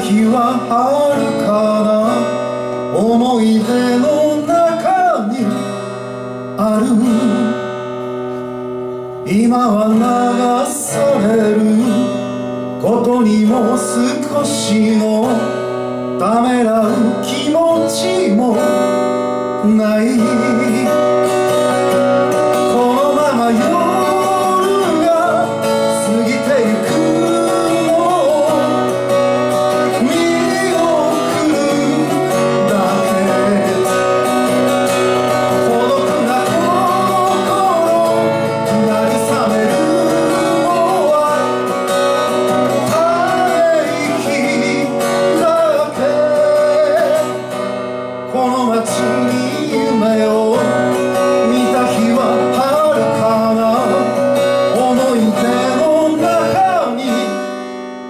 日はあるかな思い出の中にある。今は流される。ことにも少しのためらう気持ちもない。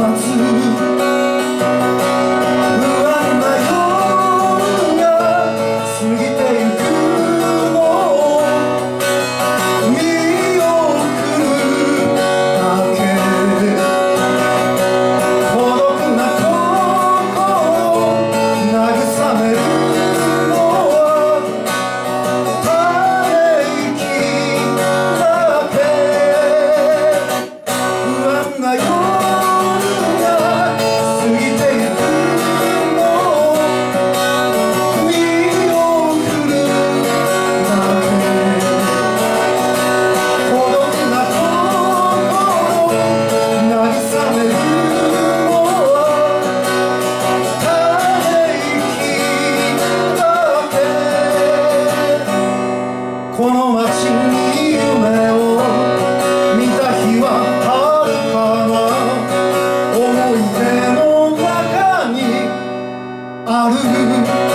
ますある。